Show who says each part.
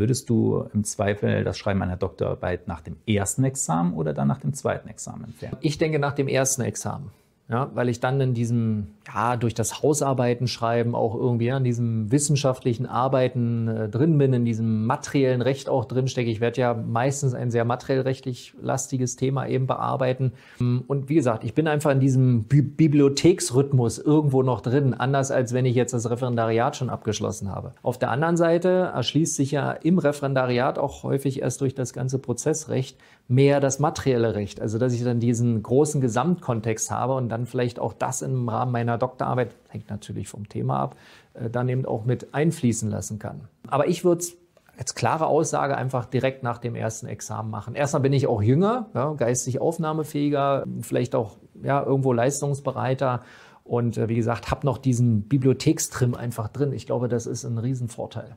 Speaker 1: Würdest du im Zweifel das Schreiben einer Doktorarbeit nach dem ersten Examen oder dann nach dem zweiten Examen empfehlen?
Speaker 2: Ich denke nach dem ersten Examen ja, weil ich dann in diesem, ja, durch das Hausarbeiten schreiben, auch irgendwie ja, diesem wissenschaftlichen Arbeiten äh, drin bin, in diesem materiellen Recht auch drin stecke. Ich werde ja meistens ein sehr materiell rechtlich lastiges Thema eben bearbeiten. Und wie gesagt, ich bin einfach in diesem Bi Bibliotheksrhythmus irgendwo noch drin, anders als wenn ich jetzt das Referendariat schon abgeschlossen habe. Auf der anderen Seite erschließt sich ja im Referendariat auch häufig erst durch das ganze Prozessrecht mehr das materielle Recht. Also, dass ich dann diesen großen Gesamtkontext habe und dann vielleicht auch das im Rahmen meiner Doktorarbeit, hängt natürlich vom Thema ab, äh, dann eben auch mit einfließen lassen kann. Aber ich würde es als klare Aussage einfach direkt nach dem ersten Examen machen. Erstmal bin ich auch jünger, ja, geistig aufnahmefähiger, vielleicht auch ja, irgendwo leistungsbereiter und äh, wie gesagt, habe noch diesen Bibliothekstrim einfach drin. Ich glaube, das ist ein Riesenvorteil.